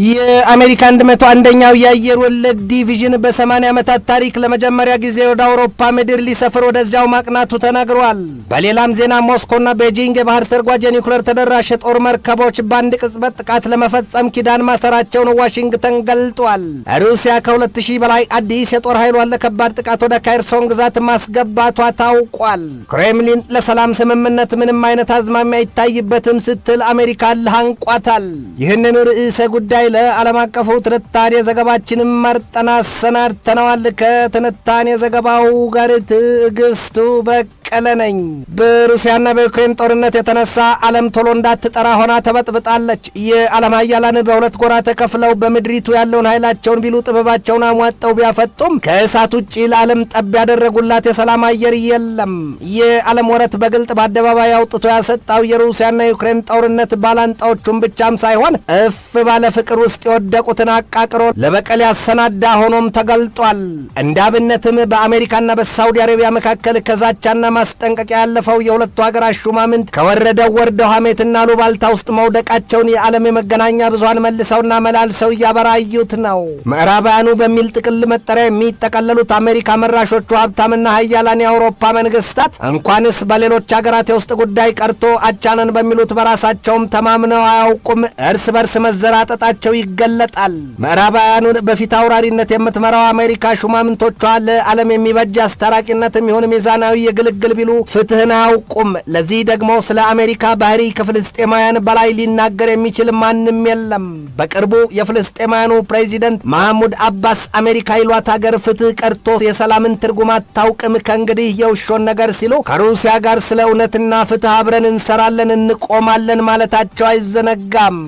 የአሜሪካ 101ኛው የአየር ወለድ ዲቪዥን በ80 ዓመታት ታሪክ ለመጀመሪያ ጊዜ ወደ አውሮፓ ምድር ሊሰፍር ወደዚያው ማቅናቱ ተነግሯል። በሌላም ዜና ሞስኮና ቤጂንግ የባህር ሰርጓጅ የኒውክሌር ተደራሽ የጦር መርከቦች በአንድ ቅጽበት ጥቃት ለመፈጸም ኪዳን ማሰራቸውን ዋሽንግተን ገልጧል። ሩሲያ ከ2000 በላይ አዲስ የጦር ኃይሏን ለከባድ ጥቃት ወደ ኬርሶን ግዛት ማስገባቷ ታውቋል። ክሬምሊን ለሰላም ስምምነት ምንም አይነት አዝማሚያ አይታይበትም ስትል አሜሪካ ልሃንቋታል። ይህንን ርዕሰ ጉዳይ ለዓለም አቀፉ ትንታኔ ዘገባችንም መርጠን አሰናድተነዋል። ከትንታኔ ዘገባው ጋር ትዕግስቱ በቀለ ነኝ። በሩሲያና በዩክሬን ጦርነት የተነሳ ዓለም ቶሎ እንዳትጠራ ሆና ተበጥብጣለች። የዓለም ሀያላን በሁለት ጎራ ተከፍለው በምድሪቱ ያለውን ኃይላቸውን ቢሉ ጥበባቸውን አሟጠው ቢያፈጡም ከእሳት ውጭ ለዓለም ጠብ ያደረጉላት የሰላም አየር የለም። የዓለም ወረት በግልጥ በአደባባይ አውጥቶ ያሰጣው የሩሲያና የዩክሬን ጦርነት ባላንጣዎቹን ብቻም ሳይሆን እፍ ባለ ፍቅር ውስጥ የወደቁትን አቃቅሮ ለበቀል ያሰናዳ ሆኖም ተገልጧል። እንደ አብነትም በአሜሪካና በሳውዲ አረቢያ መካከል ከዛቻና ማስጠንቀቂያ ያለፈው የሁለቱ ሀገራት ሹማምንት ከወረደው ወርደው ሐሜትና ሉባልታ ውስጥ መውደቃቸውን የዓለም የመገናኛ ብዙኃን መልሰውና መላልሰው እያበራዩት ነው። ምዕራባውያኑ በሚል ጥቅል መጠሪያ የሚጠቀለሉት አሜሪካ መራሾቹ ሀብታምና ሀያላን የአውሮፓ መንግስታት እንኳንስ በሌሎች ሀገራት የውስጥ ጉዳይ ቀርቶ አቻነን በሚሉት በራሳቸውም ተማምነው አያውቁም። እርስ በርስ መዘራጠጣቸው ይገለጣል። ምዕራባውያኑን በፊት አውራሪነት የምትመራው አሜሪካ ሹማምንቶቿ ለዓለም የሚበጅ አስታራቂነትም ይሁን ሚዛናዊ የግልግል ቢሉ ፍትህን አያውቁም። ለዚህ ደግሞ ስለ አሜሪካ ባህሪ ከፍልስጤማውያን በላይ ሊናገር የሚችል ማንም የለም። በቅርቡ የፍልስጤማውያኑ ፕሬዚደንት መሐሙድ አባስ አሜሪካ ይሏት ሀገር ፍትህ ቀርቶ የሰላምን ትርጉም አታውቅም፣ ከእንግዲህ የውሾን ነገር ሲሉ ከሩሲያ ጋር ስለ እውነትና ፍትህ አብረን እንሰራለን፣ እንቆማለን ማለታቸው አይዘነጋም።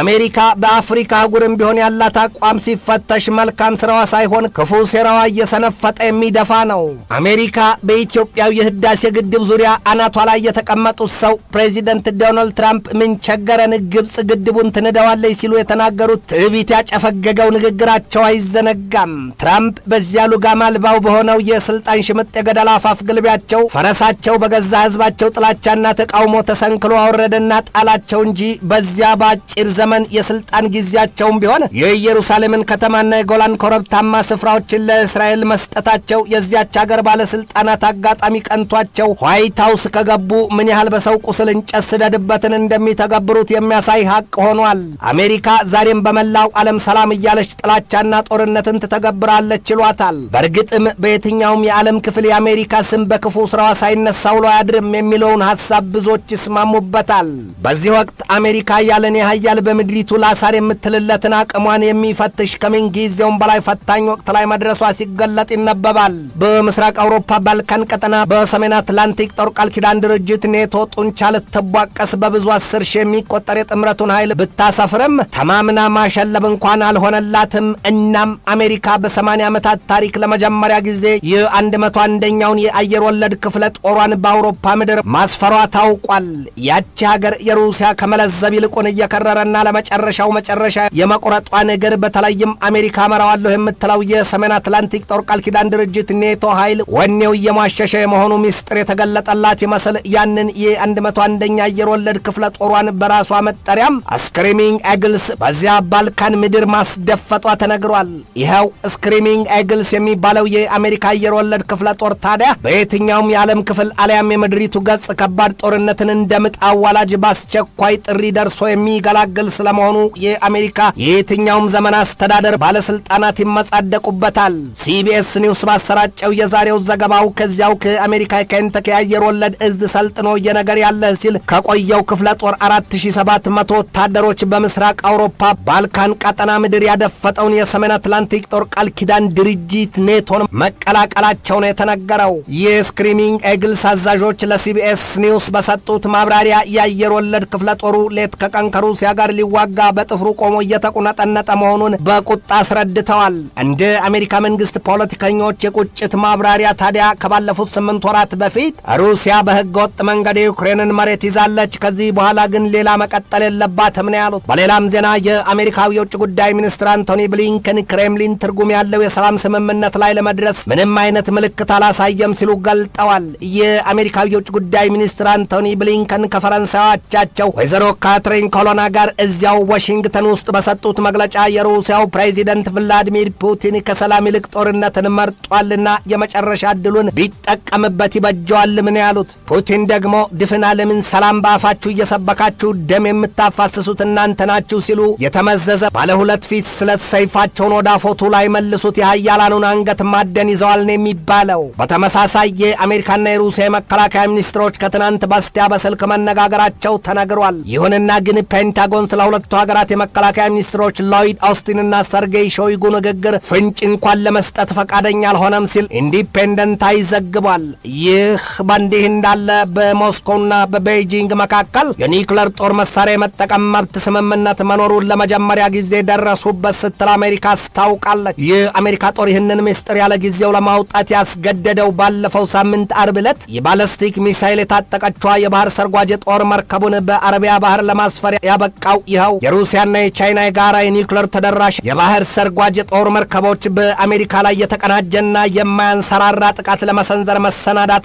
አሜሪካ በአፍሪካ አህጉርም ቢሆን ያላት አቋም ሲፈተሽ መልካም ስራዋ ሳይሆን ክፉ ሴራዋ እየሰነፈጠ የሚደፋ ነው። አሜሪካ በኢትዮጵያው የህዳሴ ግድብ ዙሪያ አናቷ ላይ የተቀመጡት ሰው ፕሬዚደንት ዶናልድ ትራምፕ ምን ቸገረን ግብፅ ግድቡን ትንደዋለች ሲሉ የተናገሩት ትዕቢት ያጨፈገገው ንግግራቸው አይዘነጋም። ትራምፕ በዚያ ሉጋም አልባው በሆነው የስልጣን ሽምጥ የገደል አፋፍ ግልቢያቸው ፈረሳቸው በገዛ ህዝባቸው ጥላቻና ተቃውሞ ተሰንክሎ አወረደና ጣላቸው እንጂ በዚያ በአጭር ዘመን የስልጣን ጊዜያቸውም ቢሆን የኢየሩሳሌምን ከተማና የጎላን ኮረብታማ ስፍራዎችን ለእስራኤል መስጠታቸው የዚያች አገር ባለስልጣናት አጋጣሚ ቀንቷቸው ዋይት ሀውስ ከገቡ ምን ያህል በሰው ቁስል እንጨት ስደድበትን እንደሚተገብሩት የሚያሳይ ሀቅ ሆኗል። አሜሪካ ዛሬም በመላው ዓለም ሰላም እያለች ጥላቻና ጦርነትን ትተገብራለች ይሏታል። በእርግጥም በየትኛውም የዓለም ክፍል የአሜሪካ ስም በክፉ ስራዋ ሳይነሳ ውሎ አያድርም የሚለውን ሀሳብ ብዙዎች ይስማሙበታል። በዚህ ወቅት አሜሪካ ያለን ያህያል በምድሪቱ ላሳር የምትልለትን አቅሟን የሚፈትሽ ከምን ጊዜውም በላይ ፈታኝ ወቅት ላይ መድረሷ ሲገለጥ ይነበባል። በምስራቅ አውሮፓ ባልካን ቀጠና በሰሜን አትላንቲክ ጦር ቃል ኪዳን ድርጅት ኔቶ ጡንቻ ልትቧቀስ በብዙ አስር ሺህ የሚቆጠር የጥምረቱን ኃይል ብታሰፍርም ተማምና ማሸለብ እንኳን አልሆነላትም። እናም አሜሪካ በሰማንያ ዓመታት ታሪክ ለመጀመሪያ ጊዜ የአንድ መቶ አንደኛውን የአየር ወለድ ክፍለ ጦሯን በአውሮፓ ምድር ማስፈሯ ታውቋል። ያቺ ሀገር የሩሲያ ከመለዘብ ይልቁን እየከረረና ለመጨረሻው መጨረሻ የመቁረጧ ነገር በተለይም አሜሪካ መራዋለሁ የምትለው የሰሜን አትላንቲክ ጦር ቃል ኪዳን ድርጅት ኔቶ ኃይል ወኔው እየሟሸሸ የመሆኑ ሚስጥር የተገለጠላት ይመስል ያንን የአንድ መቶ አንደኛ አየር ወለድ ክፍለ ጦሯን በራሷ መጠሪያም ስክሪሚንግ ኤግልስ በዚያ ባልካን ምድር ማስደፈጧ ተነግሯል። ይኸው ስክሪሚንግ ኤግልስ የሚባለው የአሜሪካ አየር ወለድ ክፍለ ጦር ታዲያ በየትኛውም የዓለም ክፍል አሊያም የምድሪቱ ገጽ ከባድ ጦርነትን እንደምጥ አዋላጅ በአስቸኳይ ጥሪ ደርሶ የሚገላግል ስለመሆኑ የአሜሪካ የየትኛውም ዘመን አስተዳደር ባለስልጣናት ይመጻደቁበታል። ሲቢኤስ ኒውስ ባሰራጨው የዛሬው ዘገባው ከዚያው ከአሜሪካ የኬንተኪ አየር ወለድ እዝ ሰልጥኖ እየነገር ያለ ሲል ከቆየው ክፍለ ጦር 4700 ወታደሮች በምስራቅ አውሮፓ ባልካን ቀጠና ምድር ያደፈጠውን የሰሜን አትላንቲክ ጦር ቃል ኪዳን ድርጅት ኔቶን መቀላቀላቸው ነው የተነገረው። የስክሪሚንግ ኤግልስ አዛዦች ለሲቢኤስ ኒውስ በሰጡት ማብራሪያ የአየር ወለድ ክፍለ ጦሩ ሌት ከቀን ከሩሲያ ጋር ሊዋጋ በጥፍሩ ቆሞ እየተቁነጠነጠ መሆኑን በቁጣ አስረድተዋል። እንደ አሜሪካ መንግስት ፖለቲከኞች የቁጭት ማብራሪያ ታዲያ ከባለፉት ስምንት ወራት ዓመታት በፊት ሩሲያ በሕገ ወጥ መንገድ የዩክሬንን መሬት ይዛለች፣ ከዚህ በኋላ ግን ሌላ መቀጠል የለባትም ነው ያሉት። በሌላም ዜና የአሜሪካው የውጭ ጉዳይ ሚኒስትር አንቶኒ ብሊንከን ክሬምሊን ትርጉም ያለው የሰላም ስምምነት ላይ ለመድረስ ምንም አይነት ምልክት አላሳየም ሲሉ ገልጠዋል። የአሜሪካው የውጭ ጉዳይ ሚኒስትር አንቶኒ ብሊንከን ከፈረንሳይ አቻቸው ወይዘሮ ካትሪን ኮሎና ጋር እዚያው ዋሽንግተን ውስጥ በሰጡት መግለጫ የሩሲያው ፕሬዚደንት ቭላዲሚር ፑቲን ከሰላም ይልቅ ጦርነትን መርጧልና የመጨረሻ እድሉን ቢጠቀምበት ይበጀዋል ነው ያሉት። ፑቲን ደግሞ ድፍን ዓለምን ሰላም በአፋችሁ እየሰበካችሁ ደም የምታፋስሱት እናንተ ናችሁ ሲሉ የተመዘዘ ባለ ሁለት ፊት ስለት ሰይፋቸውን ወደ አፎቱ ላይ መልሱት የሀያላኑን አንገት ማደን ይዘዋል ነው የሚባለው። በተመሳሳይ የአሜሪካና የሩሲያ የመከላከያ ሚኒስትሮች ከትናንት በስቲያ በስልክ መነጋገራቸው ተነግሯል። ይሁንና ግን ፔንታጎን ስለ ሁለቱ ሀገራት የመከላከያ ሚኒስትሮች ሎይድ ኦስቲንና ሰርጌይ ሾይጉ ንግግር ፍንጭ እንኳን ለመስጠት ፈቃደኛ አልሆነም ሲል ኢንዲፔንደንት ዘግቧል። ይህ በእንዲህ እንዳለ በሞስኮውና በቤይጂንግ መካከል የኒውክለር ጦር መሳሪያ የመጠቀም መብት ስምምነት መኖሩን ለመጀመሪያ ጊዜ ደረሱበት ስትል አሜሪካ አስታውቃለች። የአሜሪካ ጦር ይህንን ምስጢር ያለ ጊዜው ለማውጣት ያስገደደው ባለፈው ሳምንት አርብ ዕለት የባለስቲክ ሚሳይል የታጠቀችዋ የባህር ሰርጓጅ የጦር መርከቡን በአረቢያ ባህር ለማስፈር ያበቃው ይኸው የሩሲያና የቻይና የጋራ የኒውክለር ተደራሽ የባህር ሰርጓጅ የጦር መርከቦች በአሜሪካ ላይ የተቀናጀና የማያንሰራራ ጥቃት ለመሰንዘር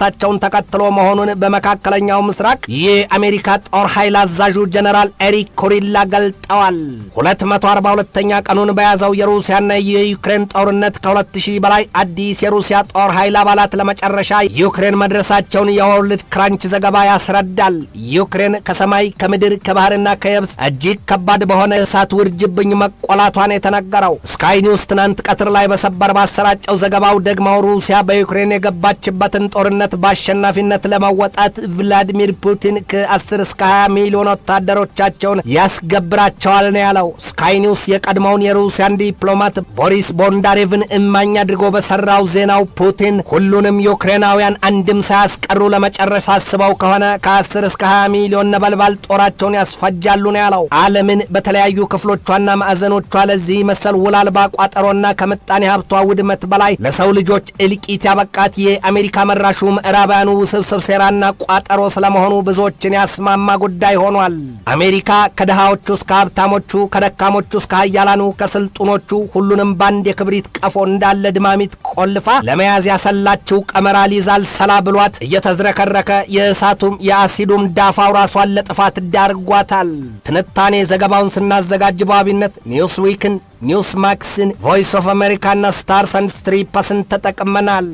መሰናዳታቸውን ተከትሎ መሆኑን በመካከለኛው ምስራቅ የአሜሪካ ጦር ኃይል አዛዡ ጀነራል ኤሪክ ኩሪላ ገልጠዋል። 242ኛ ቀኑን በያዘው የሩሲያና የዩክሬን ጦርነት ከ2000 በላይ አዲስ የሩሲያ ጦር ኃይል አባላት ለመጨረሻ ዩክሬን መድረሳቸውን የወርልድ ክራንች ዘገባ ያስረዳል። ዩክሬን ከሰማይ ከምድር ከባህርና ከየብስ እጅግ ከባድ በሆነ እሳት ውርጅብኝ መቆላቷን የተነገረው ስካይ ኒውስ ትናንት ቀትር ላይ በሰበር ባሰራጨው ዘገባው ደግሞ ሩሲያ በዩክሬን የገባችበትን ጦርነት በአሸናፊነት ለመወጣት ቭላዲሚር ፑቲን ከ10 እስከ 20 ሚሊዮን ወታደሮቻቸውን ያስገብራቸዋል ነው ያለው። ስካይ ኒውስ የቀድሞውን የሩሲያን ዲፕሎማት ቦሪስ ቦንዳሬቭን እማኝ አድርጎ በሰራው ዜናው ፑቲን ሁሉንም ዩክሬናውያን አንድም ሳያስቀሩ ለመጨረስ አስበው ከሆነ ከ10 እስከ 20 ሚሊዮን ነበልባል ጦራቸውን ያስፈጃሉ ነው ያለው። ዓለምን በተለያዩ ክፍሎቿና ማዕዘኖቿ ለዚህ መሰል ውል አልባ ቋጠሮና ከምጣኔ ሀብቷ ውድመት በላይ ለሰው ልጆች እልቂት ያበቃት የአሜሪካ መራሹ ምዕራባውያኑ ውስብስብ ሴራና ቋጠሮ ስለመሆኑ ብዙዎችን ያስማማ ጉዳይ ሆኗል። አሜሪካ ከድሃዎቹ እስከ ሀብታሞቹ፣ ከደካሞቹ እስከ ሀያላኑ፣ ከስልጡኖቹ ሁሉንም ባንድ የክብሪት ቀፎ እንዳለ ድማሚት ቆልፋ ለመያዝ ያሰላችው ቀመራ ሊዛል ሰላ ብሏት እየተዝረከረከ የእሳቱም የአሲዱም ዳፋው ራሷን ለጥፋት ዳርጓታል። ትንታኔ ዘገባውን ስናዘጋጅ በዋቢነት ኒውስ ዊክን፣ ኒውስ ማክስን፣ ቮይስ ኦፍ አሜሪካና ስታርስ ኤንድ ስትራይፕስን ተጠቅመናል።